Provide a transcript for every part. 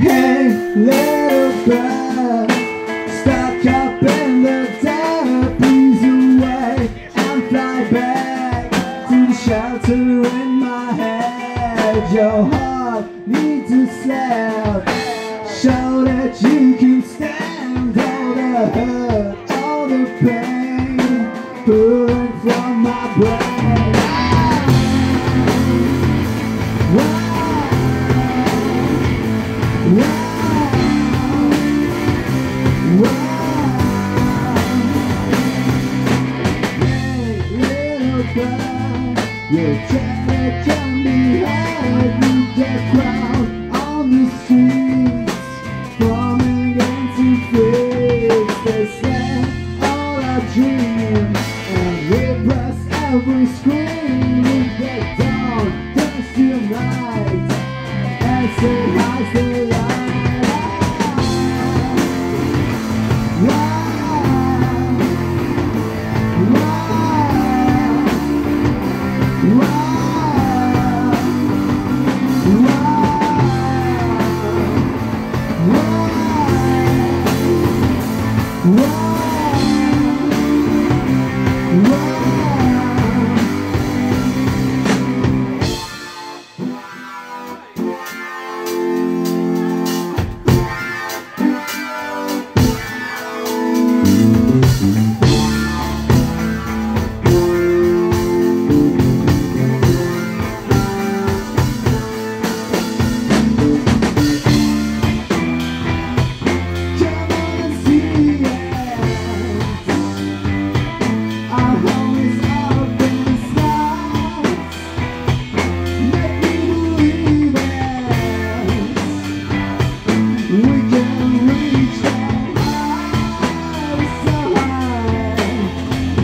Hey, little bird, stuck up in the dark, please away and fly back to the shelter in my head. Your heart needs to slap, show that you can stand all the hurt, all the pain, pulling from my brain. You're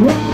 the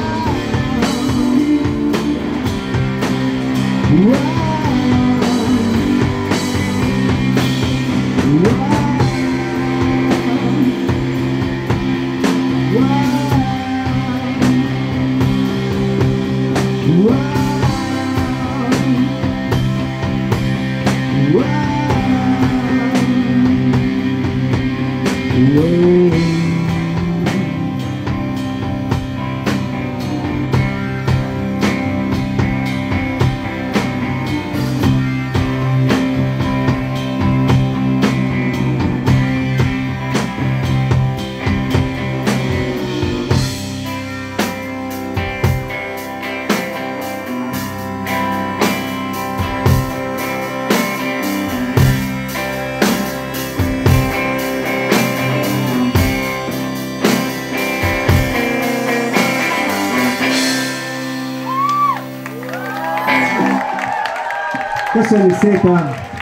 sun can fly. Wow. Köszönjük szépen!